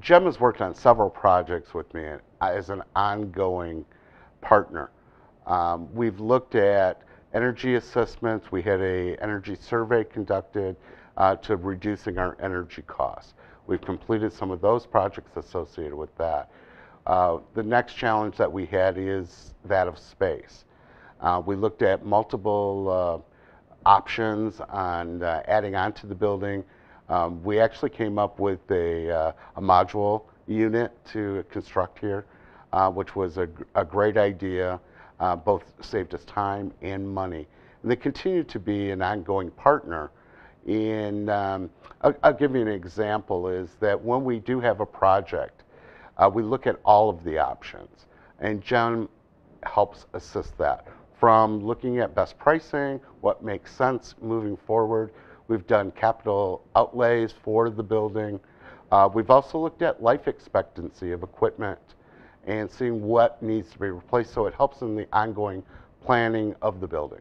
GEM has worked on several projects with me as an ongoing partner. Um, we've looked at energy assessments. We had a energy survey conducted uh, to reducing our energy costs. We've completed some of those projects associated with that. Uh, the next challenge that we had is that of space. Uh, we looked at multiple uh, options on uh, adding on to the building. Um, we actually came up with a, uh, a module unit to construct here, uh, which was a, a great idea. Uh, both saved us time and money. And they continue to be an ongoing partner And um, I'll, I'll, give you an example, is that when we do have a project, uh, we look at all of the options. And GEM helps assist that from looking at best pricing, what makes sense moving forward. We've done capital outlays for the building. Uh, we've also looked at life expectancy of equipment and seeing what needs to be replaced so it helps in the ongoing planning of the building.